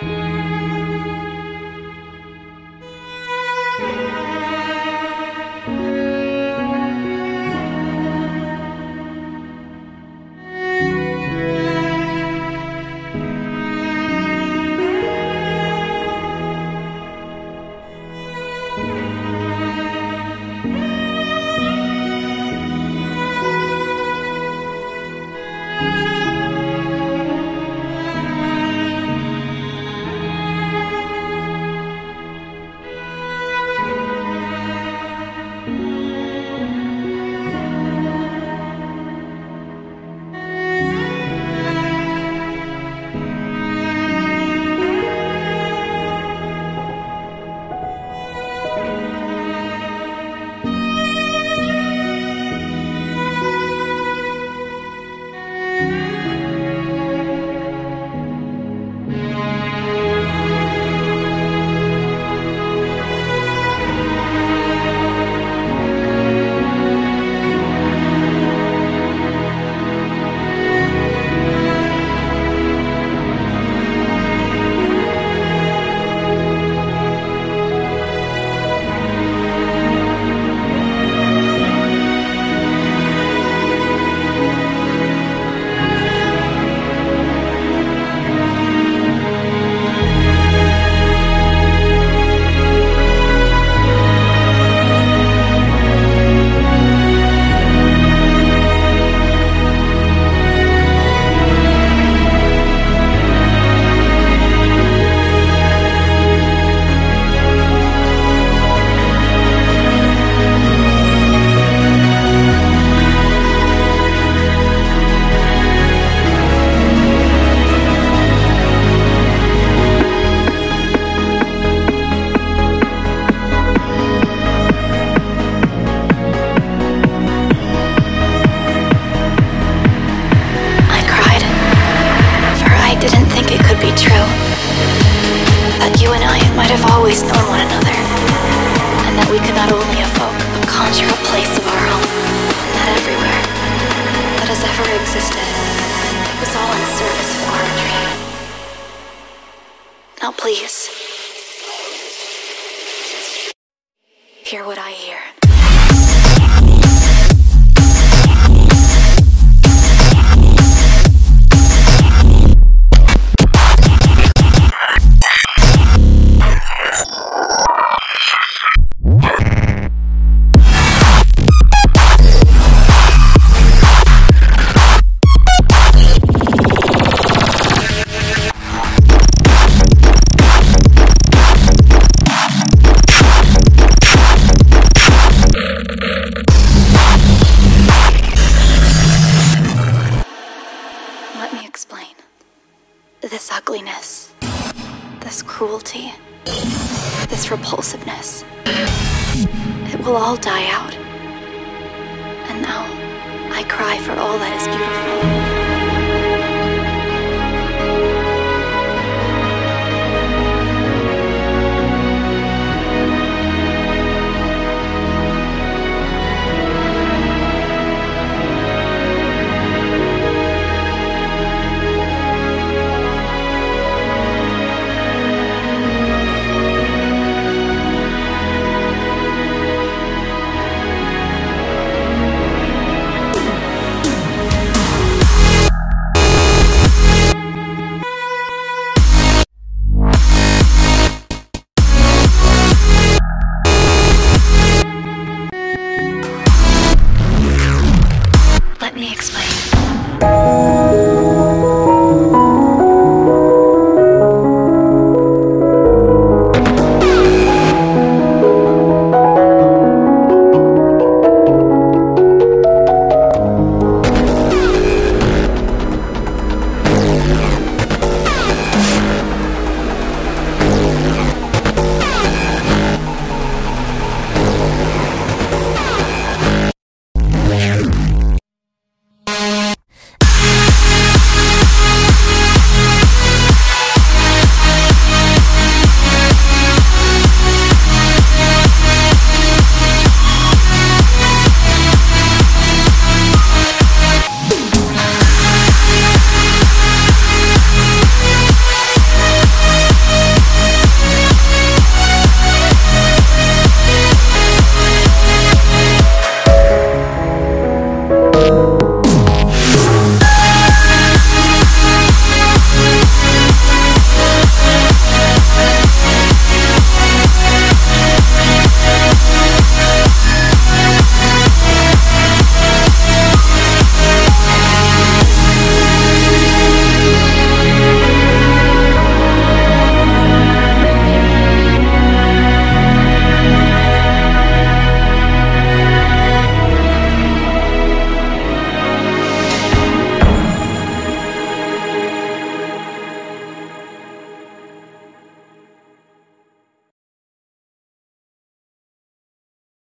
Yeah. Now, please, hear what I hear. ugliness, this cruelty, this repulsiveness. It will all die out. And now I cry for all that is beautiful.